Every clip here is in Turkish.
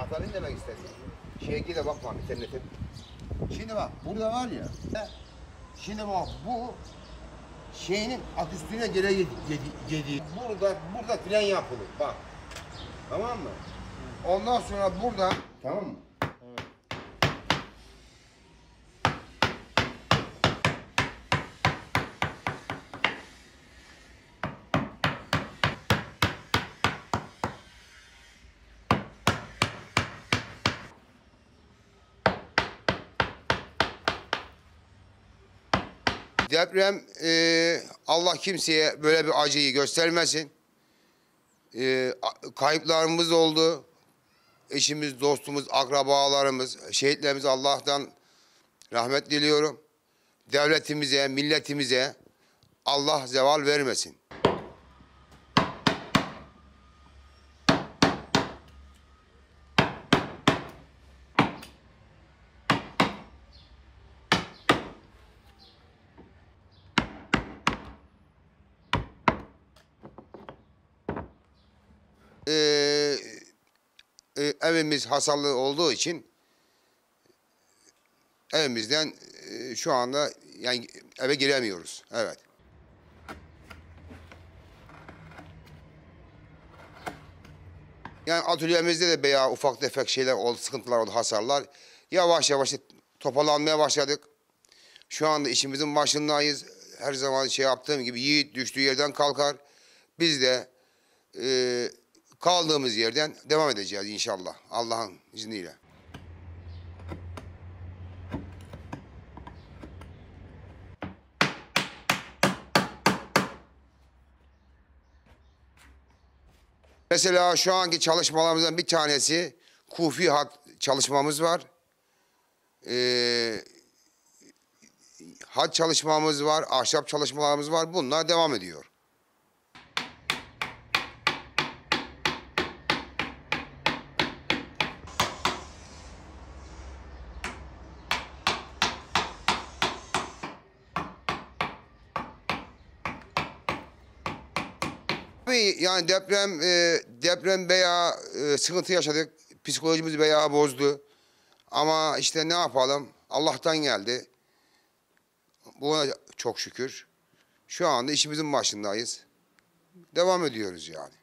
Atalım demek istedim. Şeye gide bakma internetin. Şimdi bak burada var ya. Şimdi bak bu şeyinin at üstüne yedi. Burada burada fren yapılır bak. Tamam mı? Ondan sonra burada tamam mı? Deprem e, Allah kimseye böyle bir acıyı göstermesin. E, kayıplarımız oldu. Eşimiz, dostumuz, akrabalarımız, şehitlerimiz Allah'tan rahmet diliyorum. Devletimize, milletimize Allah zeval vermesin. E, evimiz hasarlı olduğu için evimizden e, şu anda yani eve giremiyoruz. Evet. Yani atölyemizde de veya ufak tefek şeyler oldu, sıkıntılar oldu, hasarlar. Yavaş yavaş toparlanmaya başladık. Şu anda işimizin başındayız. Her zaman şey yaptığım gibi yiğit düştüğü yerden kalkar. Biz de e, kaldığımız yerden devam edeceğiz inşallah. Allah'ın izniyle. Mesela şu anki çalışmalarımızdan bir tanesi kufi hat çalışmamız var. Ee, hat çalışmamız var, ahşap çalışmalarımız var. Bunlar devam ediyor. Tabii yani deprem e, deprem veya e, sıkıntı yaşadık. Psikolojimizi veya bozdu. Ama işte ne yapalım? Allah'tan geldi. Buna çok şükür. Şu anda işimizin başındayız. Devam ediyoruz yani.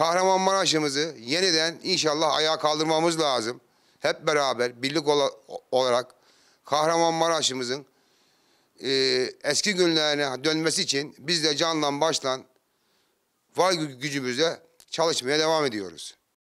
Kahramanmaraş'ımızı yeniden inşallah ayağa kaldırmamız lazım. Hep beraber birlik ola- olarak Kahramanmaraş'ımızın e, eski günlerine dönmesi için biz de canla başla var gü- gücümüzle çalışmaya devam ediyoruz.